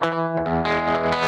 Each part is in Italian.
Música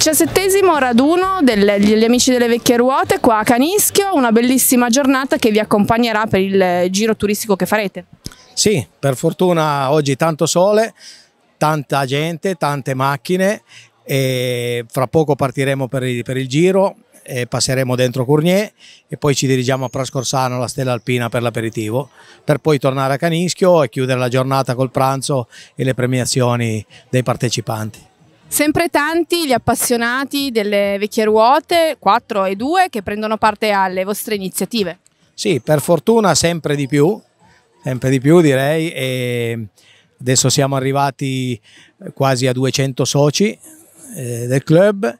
Diciassettesimo raduno degli amici delle vecchie ruote qua a Canischio, una bellissima giornata che vi accompagnerà per il giro turistico che farete. Sì, per fortuna oggi tanto sole, tanta gente, tante macchine e fra poco partiremo per il, per il giro passeremo dentro Cournier e poi ci dirigiamo a Prascorsano, la stella alpina per l'aperitivo, per poi tornare a Canischio e chiudere la giornata col pranzo e le premiazioni dei partecipanti. Sempre tanti gli appassionati delle vecchie ruote, 4 e 2, che prendono parte alle vostre iniziative. Sì, per fortuna sempre di più, sempre di più direi, e adesso siamo arrivati quasi a 200 soci eh, del club,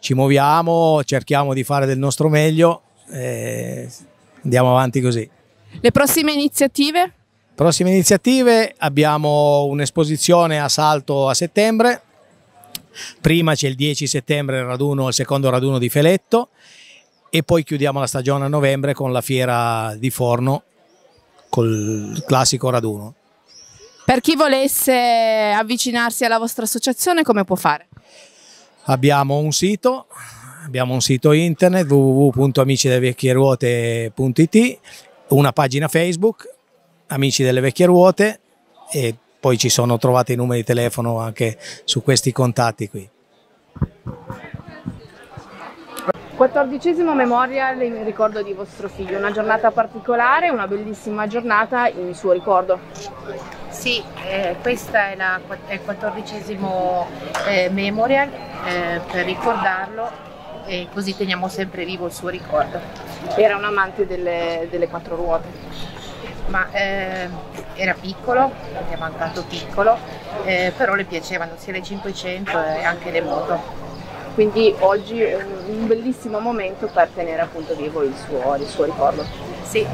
ci muoviamo, cerchiamo di fare del nostro meglio e andiamo avanti così. Le prossime iniziative? Prossime iniziative abbiamo un'esposizione a Salto a settembre, Prima c'è il 10 settembre il, raduno, il secondo raduno di Feletto e poi chiudiamo la stagione a novembre con la fiera di Forno col classico raduno. Per chi volesse avvicinarsi alla vostra associazione come può fare? Abbiamo un sito, abbiamo un sito internet www.amicidellevecchieruote.it, una pagina Facebook, Amici delle Vecchie Ruote e poi ci sono trovati i numeri di telefono anche su questi contatti qui. Quattordicesimo memorial in ricordo di vostro figlio, una giornata particolare, una bellissima giornata in suo ricordo. Sì, eh, questo è, è, il quattordicesimo eh, memorial eh, per ricordarlo e così teniamo sempre vivo il suo ricordo. Era un amante delle, delle quattro ruote ma eh, era piccolo, perché è mancato piccolo, eh, però le piacevano sia le 500 e anche le moto. Quindi oggi è un bellissimo momento per tenere appunto vivo il suo, il suo ricordo. Sì.